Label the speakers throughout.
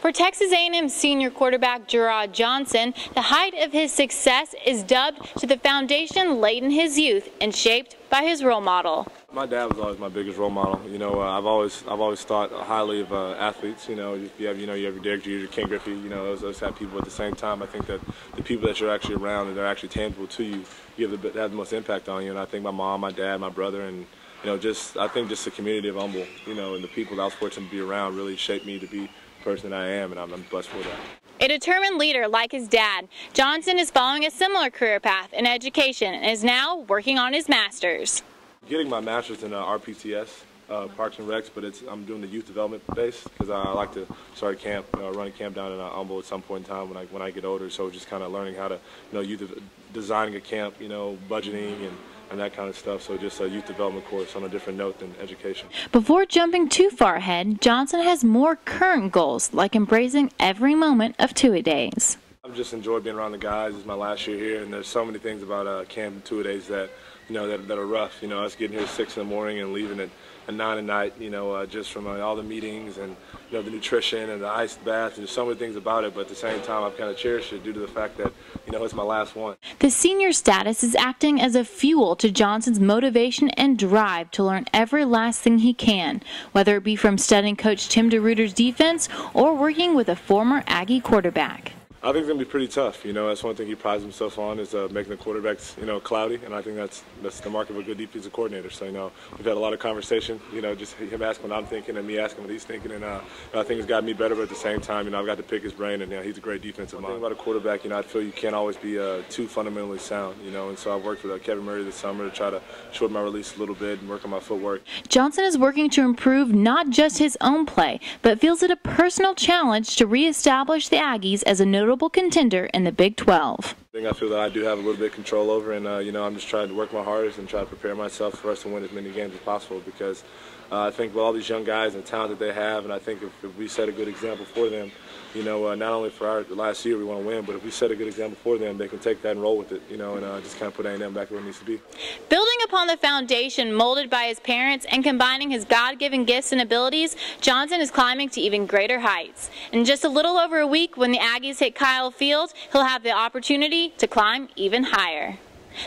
Speaker 1: For Texas A&M senior quarterback Jerrod Johnson, the height of his success is dubbed to the foundation laid in his youth and shaped by his role model.
Speaker 2: My dad was always my biggest role model. You know, uh, I've always I've always thought highly of uh, athletes. You know, you have you know you have your Derek Jeter, Ken Griffey. You know, those, those have people. At the same time, I think that the people that you're actually around and they're actually tangible to you, you have the, have the most impact on you. And I think my mom, my dad, my brother, and you know, just I think just the community of Humble, you know, and the people that I was fortunate to be around really shaped me to be the person that I am, and I'm, I'm blessed for that.
Speaker 1: A determined leader like his dad, Johnson is following a similar career path in education and is now working on his master's.
Speaker 2: Getting my master's in uh, RPTS, uh, Parks and Recs, but it's I'm doing the youth development base because I like to start a camp, uh, run a camp down in uh, Humble at some point in time when I when I get older. So just kind of learning how to, you know, youth designing a camp, you know, budgeting and and that kind of stuff. So just a youth development course on a different note than education.
Speaker 1: Before jumping too far ahead, Johnson has more current goals, like embracing every moment of two-a-days.
Speaker 2: I've just enjoyed being around the guys. It's my last year here, and there's so many things about uh, camp two-a-days that you know, that, that are rough. You know, us getting here at 6 in the morning and leaving at, at 9 at night, you know, uh, just from uh, all the meetings and, you know, the nutrition and the ice baths. And there's so many things about it, but at the same time, I've kind of cherished it due to the fact that, you know, it's my last one.
Speaker 1: The senior status is acting as a fuel to Johnson's motivation and drive to learn every last thing he can, whether it be from studying Coach Tim DeRuyter's defense or working with a former Aggie quarterback.
Speaker 2: I think it's gonna be pretty tough. You know, that's one thing he prides himself on is uh, making the quarterbacks, you know, cloudy, and I think that's that's the mark of a good defensive coordinator. So you know, we've had a lot of conversation. You know, just him asking what I'm thinking and me asking what he's thinking, and uh, I think it's got me better. But at the same time, you know, I've got to pick his brain, and you know, he's a great defensive mind. about a quarterback, you know, I feel you can't always be uh, too fundamentally sound. You know, and so I've worked with uh, Kevin Murray this summer to try to shorten my release a little bit and work on my footwork.
Speaker 1: Johnson is working to improve not just his own play, but feels it a personal challenge to reestablish the Aggies as a notable contender in the Big 12.
Speaker 2: I feel that I do have a little bit of control over, and uh, you know I'm just trying to work my hardest and try to prepare myself for us to win as many games as possible. Because uh, I think with all these young guys and the talent that they have, and I think if, if we set a good example for them, you know, uh, not only for our last year we want to win, but if we set a good example for them, they can take that and roll with it, you know, and uh, just kind of put A&M back where it needs to be.
Speaker 1: Building upon the foundation molded by his parents and combining his God-given gifts and abilities, Johnson is climbing to even greater heights. In just a little over a week, when the Aggies hit Kyle Field, he'll have the opportunity to climb even higher.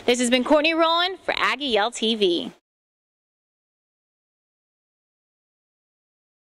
Speaker 1: This has been Courtney Roland for Aggie Yell TV.